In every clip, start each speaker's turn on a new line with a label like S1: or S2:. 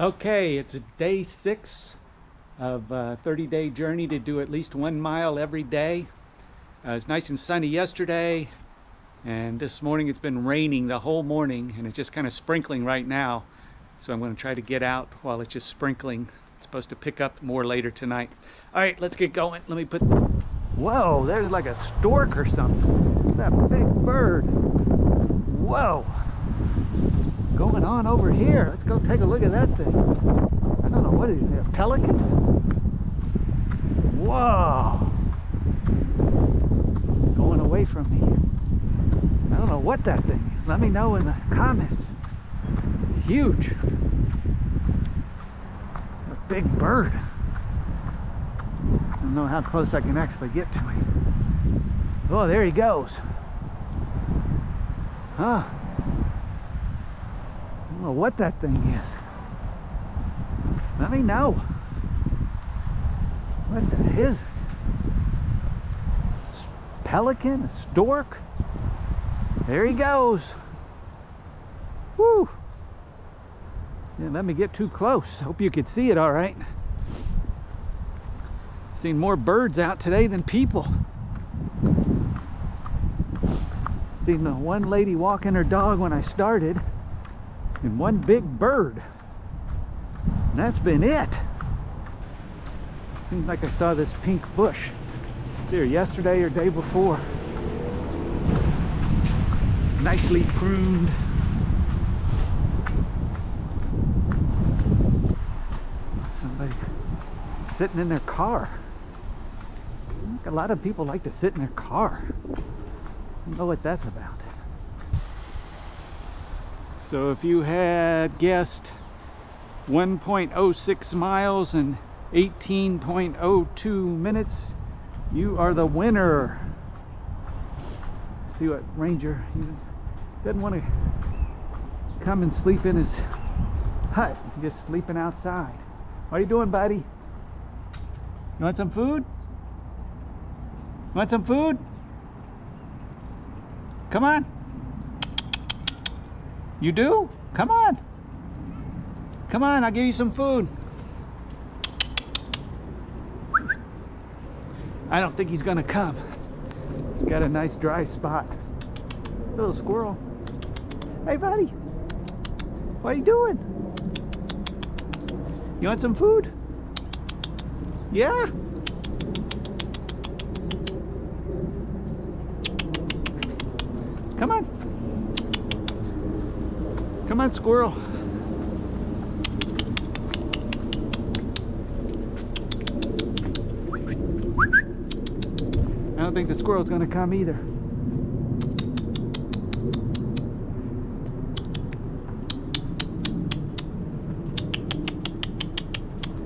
S1: Okay, it's day six of a 30 day journey to do at least one mile every day. Uh, it's nice and sunny yesterday, and this morning it's been raining the whole morning, and it's just kind of sprinkling right now. So I'm going to try to get out while it's just sprinkling. It's supposed to pick up more later tonight. All right, let's get going. Let me put. Whoa, there's like a stork or something. That big bird. Whoa. Going on over here? Let's go take a look at that thing. I don't know what is it. A pelican? Whoa. Going away from me. I don't know what that thing is. Let me know in the comments. Huge. A big bird. I don't know how close I can actually get to him. Oh, there he goes. Huh. I don't know what that thing is. Let me know. What the is it? Pelican? A stork? There he goes. Woo! Didn't let me get too close. Hope you could see it all right. Seen more birds out today than people. Seen the one lady walking her dog when I started, and one big bird. And that's been it. Seems like I saw this pink bush there yesterday or day before. Nicely pruned. Somebody sitting in their car. A lot of people like to sit in their car. I don't know what that's about. So if you had guessed 1.06 miles and 18.02 minutes, you are the winner. See what Ranger doesn't want to come and sleep in his hut. Just sleeping outside. Are you doing, buddy? You want some food? You want some food? Come on. You do? Come on. Come on, I'll give you some food. I don't think he's gonna come. He's got a nice dry spot. Little squirrel. Hey, buddy. What are you doing? You want some food? Yeah? Come on. Come on, squirrel. I don't think the squirrel's gonna come either.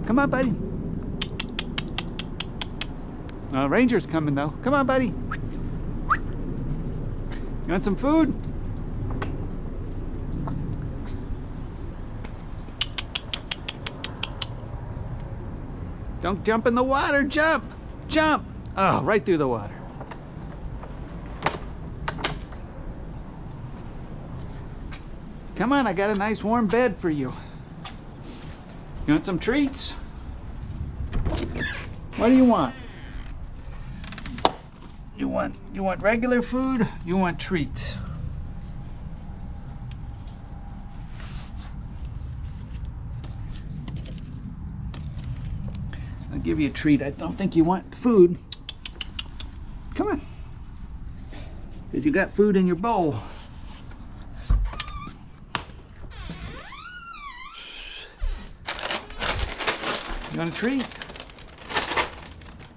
S1: Come on, buddy. Uh, Ranger's coming though. Come on, buddy. You want some food? Don't jump in the water. Jump. Jump. Oh, right through the water. Come on, I got a nice warm bed for you. You want some treats? What do you want? You want you want regular food? You want treats? I'll give you a treat. I don't think you want food. Come on. Because you got food in your bowl. You want a treat?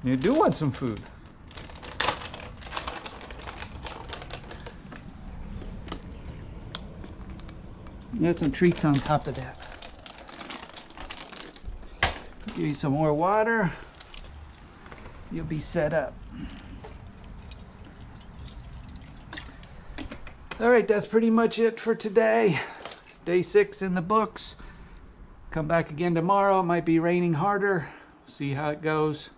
S1: You do want some food. You have some treats on top of that. Give you some more water. You'll be set up. All right, that's pretty much it for today. Day six in the books. Come back again tomorrow. It might be raining harder. See how it goes.